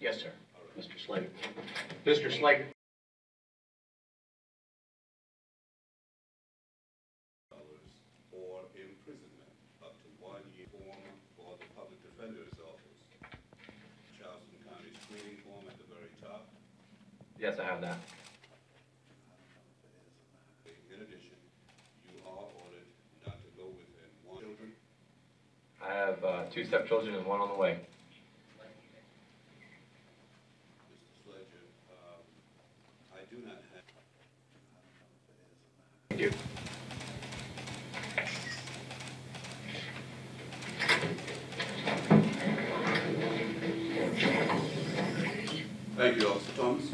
Yes, sir. Mr. Slager. Mr. Slager. or imprisonment up to one year for the public defender's office. Charleston County screening form at the very top. Yes, I have that. In addition, you are ordered not to go within one children. I have uh, two stepchildren and one on the way. Mr. Slager, um, I do not have. Thank you. Thank you, Officer Thomas.